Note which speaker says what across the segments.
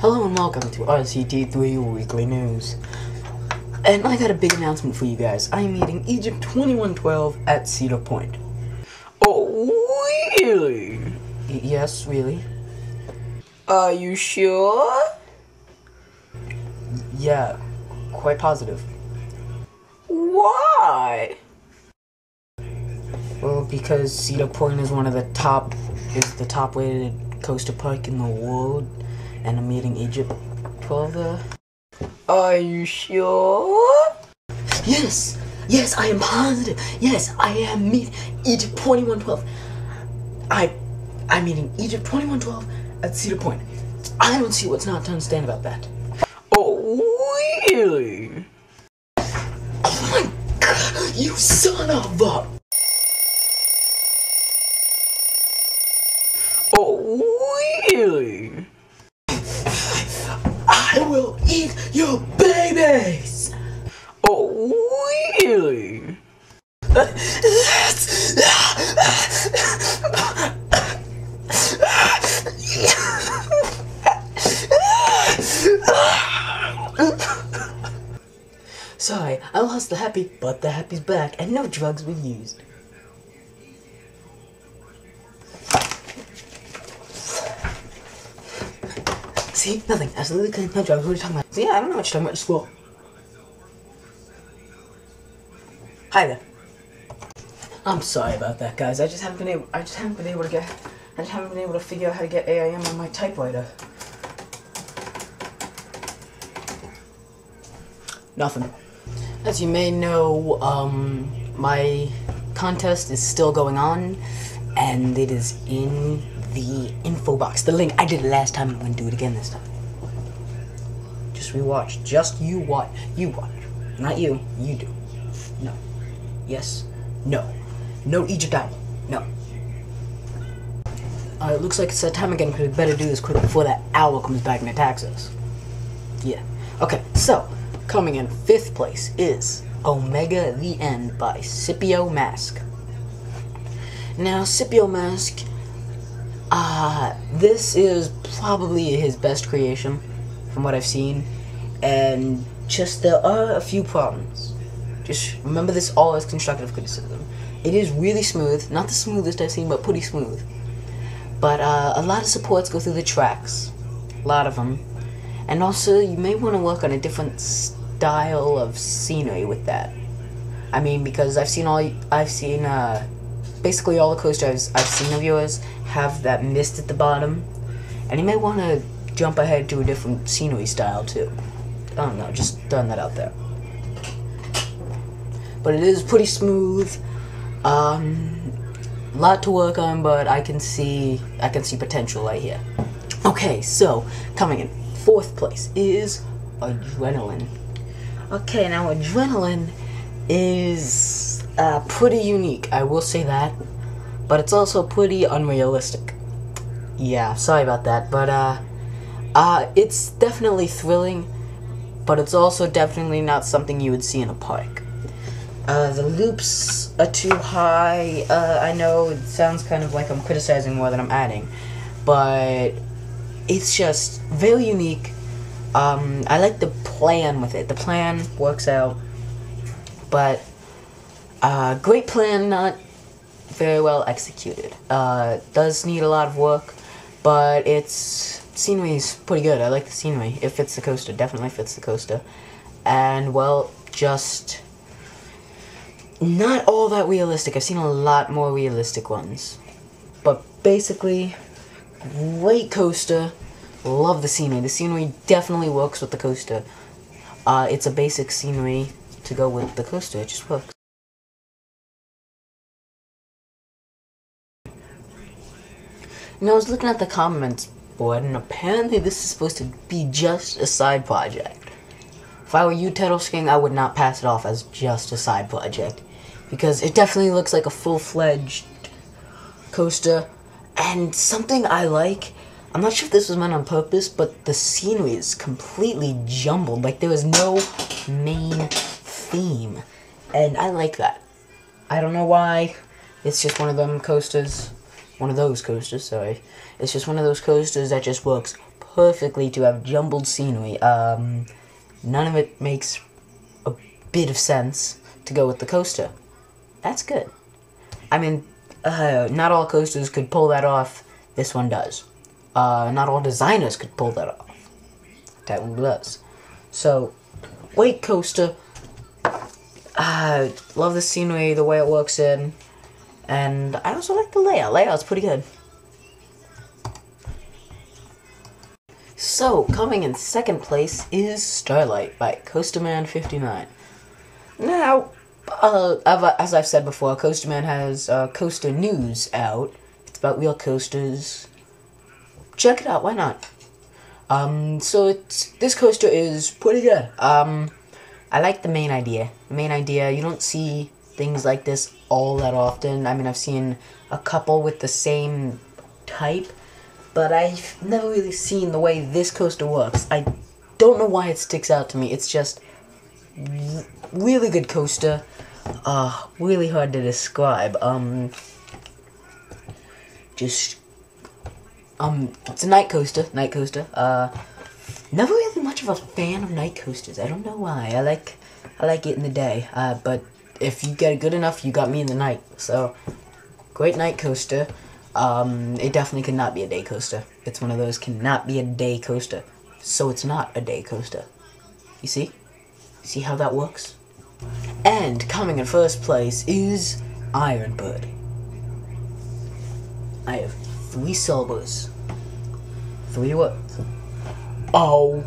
Speaker 1: Hello and welcome to RCT3 Weekly News. And I got a big announcement for you guys. I'm meeting Egypt 2112 at Cedar Point.
Speaker 2: Really?
Speaker 1: Y- yes, really?
Speaker 2: Are you sure?
Speaker 1: Yeah, quite positive.
Speaker 2: Why?
Speaker 1: Well, because Cedar Point is one of the top, is the top rated coaster park in the world, and I'm meeting Egypt 12 there.
Speaker 2: Are you sure?
Speaker 1: Yes! Yes, I am positive! Yes, I am meeting Egypt 2112. I, I'm meeting Egypt 2112 at Cedar Point. I don't see what's not to understand about that.
Speaker 2: Oh, really?
Speaker 1: Oh my god, you son of a...
Speaker 2: Oh, really?
Speaker 1: I will eat your babies!
Speaker 2: Oh, really?
Speaker 1: Sorry, I lost the happy, but the happy's back, and no drugs were used. See, nothing. Absolutely clean. No drugs. What are you talking about? See, I don't know what you're talking about. Well. Hi there. I'm sorry about that, guys. I just haven't been able. I just haven't been able to get. I just haven't been able to figure out how to get AIM on my typewriter. Nothing. As you may know, um, my contest is still going on, and it is in the info box. The link I did it last time. I'm gonna do it again this time. Just rewatch. Just you watch. You watch. Not you. You do. No. Yes. No. No Egypt owl. No. Uh, it looks like it's that time again we better do this quick before that owl comes back and attacks us. Yeah. Okay, so, coming in fifth place is Omega the End by Scipio Mask. Now, Scipio Mask, uh, this is probably his best creation from what I've seen, and just there are a few problems. Just remember this all as constructive criticism. It is really smooth, not the smoothest I've seen, but pretty smooth. But uh, a lot of supports go through the tracks, a lot of them, and also you may want to work on a different style of scenery with that. I mean, because I've seen all I've seen uh, basically all the coasters I've seen of yours have that mist at the bottom, and you may want to jump ahead to a different scenery style too. I don't know, just throwing that out there. But it is pretty smooth. Um, lot to work on, but I can see I can see potential right here. Okay, so coming in fourth place is Adrenaline. Okay, now Adrenaline is uh, pretty unique, I will say that, but it's also pretty unrealistic. Yeah, sorry about that, but uh, uh, it's definitely thrilling, but it's also definitely not something you would see in a park. Uh, the loops are too high. Uh, I know it sounds kind of like I'm criticizing more than I'm adding, but it's just very unique. Um, I like the plan with it. The plan works out, but uh, great plan, not very well executed. Uh, does need a lot of work, but its scenery is pretty good. I like the scenery. It fits the coaster. Definitely fits the coaster, and well, just not all that realistic. I've seen a lot more realistic ones. But basically, great coaster. Love the scenery. The scenery definitely works with the coaster. Uh, it's a basic scenery to go with the coaster. It just works. And I was looking at the comments board, and apparently this is supposed to be just a side project. If I were you, Turtle King, I would not pass it off as just a side project. Because it definitely looks like a full-fledged coaster, and something I like. I'm not sure if this was meant on purpose, but the scenery is completely jumbled. Like there was no main theme, and I like that. I don't know why. It's just one of them coasters. One of those coasters, sorry. It's just one of those coasters that just works perfectly to have jumbled scenery. Um, none of it makes a bit of sense to go with the coaster. That's good. I mean, uh, not all coasters could pull that off. This one does. Uh, not all designers could pull that off. That one does. So, wait, coaster. Uh, love the scenery, the way it works in, and I also like the layout. Layout's pretty good. So, coming in second place is Starlight by Coasterman59. Now, uh, as I've said before, Coasterman has uh, Coaster News out. It's about real coasters. Check it out, why not? Um, so this coaster is pretty good. Um, I like the main idea. The main idea, you don't see things like this all that often. I mean, I've seen a couple with the same type, but I've never really seen the way this coaster works. I don't know why it sticks out to me. It's just really good coaster. Uh, really hard to describe. Um, just um, it's a night coaster. Night coaster. Uh, never really much of a fan of night coasters. I don't know why. I like, I like it in the day. Uh, but if you get it good enough, you got me in the night. So, great night coaster. Um, it definitely could not be a day coaster. It's one of those cannot be a day coaster. So it's not a day coaster. You see? See how that works? And coming in first place is Ironbird. I have three syllables. Three words. Oh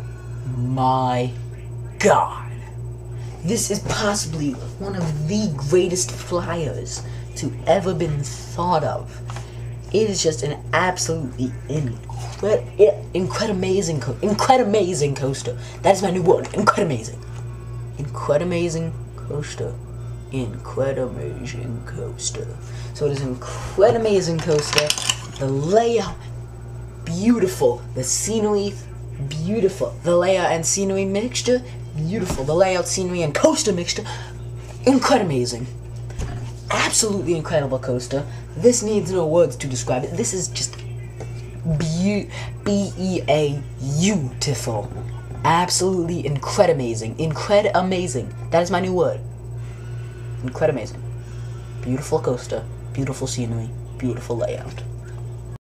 Speaker 1: my god. This is possibly one of the greatest flyers to ever been thought of. It is just an absolutely incredible, incredible, amazing, incredible, amazing coaster. That is my new word. Incredible, amazing, incredible, amazing coaster. Incredible, amazing coaster. So it is incredible, amazing coaster. The layout, beautiful. The scenery, beautiful. The layout and scenery mixture, beautiful. The layout, scenery, and coaster mixture, incredible, amazing absolutely incredible coaster. This needs no words to describe it. This is just B-E-A beautiful. Absolutely incredible amazing. Incred amazing. That is my new word. Incredible amazing. Beautiful coaster. Beautiful scenery. Beautiful layout.